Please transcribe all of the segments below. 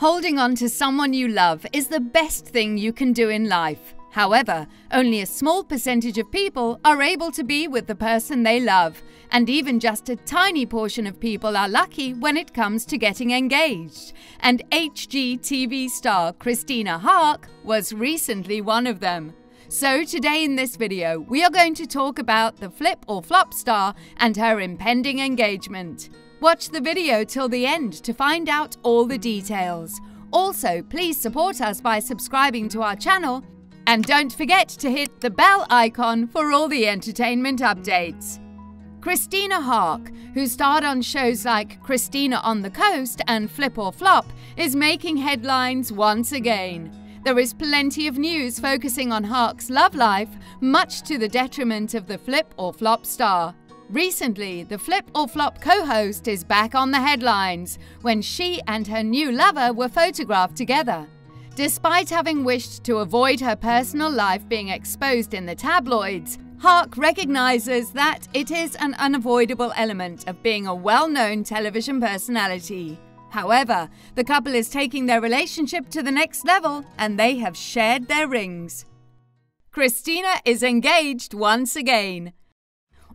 Holding on to someone you love is the best thing you can do in life. However, only a small percentage of people are able to be with the person they love, and even just a tiny portion of people are lucky when it comes to getting engaged. And HGTV star Christina Haack was recently one of them. So today in this video, we are going to talk about the flip or flop star and her impending engagement. Watch the video till the end to find out all the details. Also, please support us by subscribing to our channel and don't forget to hit the bell icon for all the entertainment updates. Christina Haack, who starred on shows like Christina on the Coast and Flip or Flop, is making headlines once again. There is plenty of news focusing on Haack's love life, much to the detriment of the Flip or Flop star. Recently, the Flip or Flop co host is back on the headlines when she and her new lover were photographed together. Despite having wished to avoid her personal life being exposed in the tabloids, Haack recognizes that it is an unavoidable element of being a well known television personality. However, the couple is taking their relationship to the next level and they have shared their rings. Christina is engaged once again.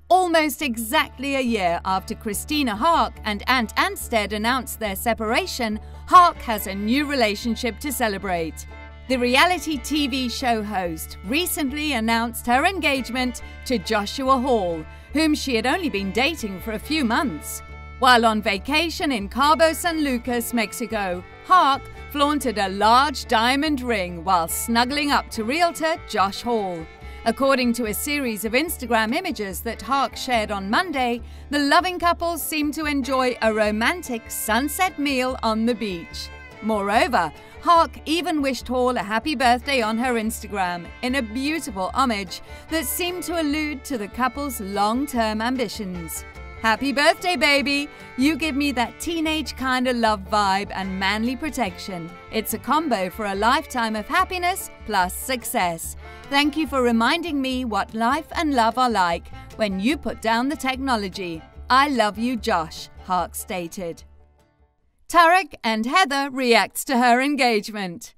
Almost exactly a year after Christina Haack and Ant Anstead announced their separation, Haack has a new relationship to celebrate. The reality TV show host recently announced her engagement to Joshua Hall, whom she had only been dating for a few months. While on vacation in Cabo San Lucas, Mexico, Haack flaunted a large diamond ring while snuggling up to realtor Josh Hall. According to a series of Instagram images that Haack shared on Monday, the loving couple seemed to enjoy a romantic sunset meal on the beach. Moreover, Haack even wished Hall a happy birthday on her Instagram in a beautiful homage that seemed to allude to the couple's long term ambitions. Happy birthday, baby! You give me that teenage kind of love vibe and manly protection. It's a combo for a lifetime of happiness plus success. Thank you for reminding me what life and love are like when you put down the technology. I love you, Josh, Haack stated. Tarek and Heather reacts to her engagement.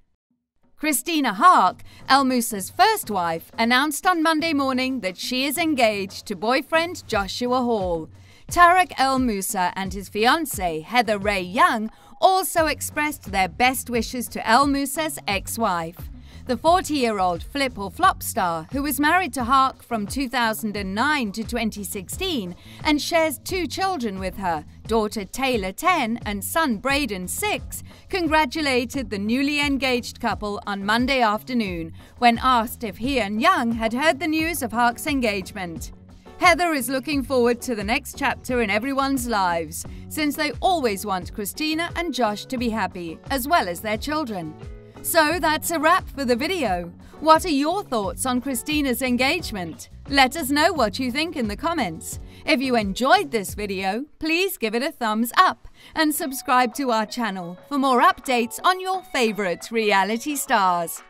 Christina Haack, El Moussa's first wife, announced on Monday morning that she is engaged to boyfriend Joshua Hall. Tarek El Moussa and his fiancée, Heather Rae Young, also expressed their best wishes to El Moussa's ex wife. The 40 year old flip or flop star, who was married to Haack from 2009 to 2016 and shares two children with her, daughter Taylor 10 and son Brayden 6, congratulated the newly engaged couple on Monday afternoon when asked if he and Young had heard the news of Haack's engagement. Heather is looking forward to the next chapter in everyone's lives, since they always want Christina and Josh to be happy, as well as their children. So that's a wrap for the video. What are your thoughts on Christina's engagement? Let us know what you think in the comments. If you enjoyed this video, please give it a thumbs up and subscribe to our channel for more updates on your favourite reality stars.